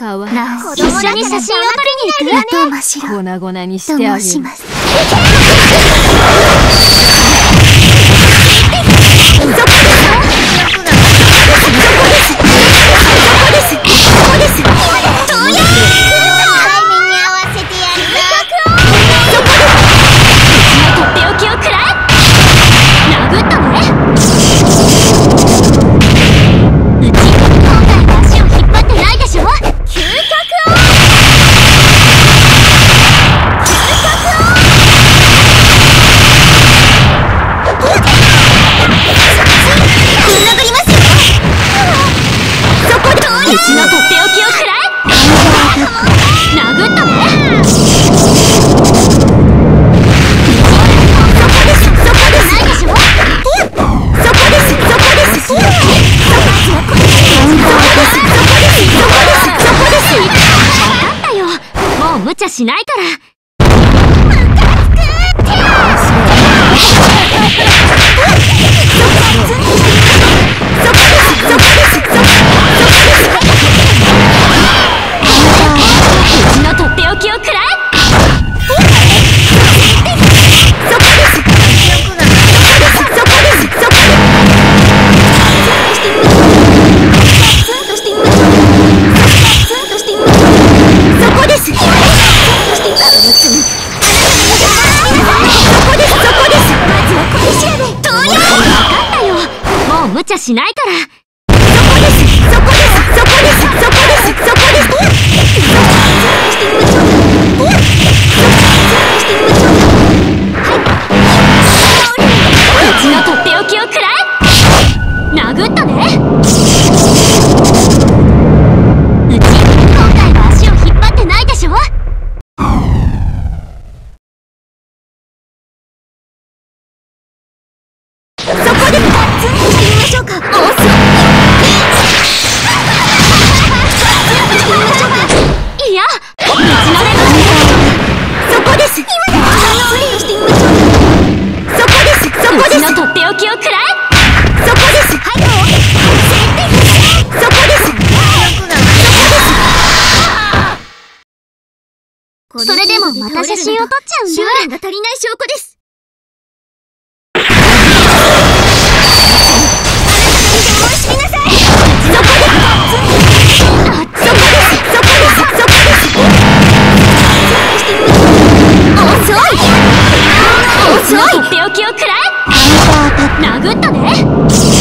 かわいなお一緒に写真を撮りに行く？どうもしろ粉々にしとてあげる。申します。タイちのとっておきをくらえ。殴ったねそこですそこですないでしょそこですそこですそこですそこですそこですそこです分かったちゃしないから。うちそこです。今だガッツンとしてみましょうかそこです。そこです。うちのとっておきをくらえそこです。はいそこです。それでもまた写真を撮っちゃうんだが足りない証拠です殴ったね。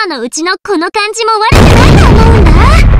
今のうちのこの感じも悪くないと思うんだ。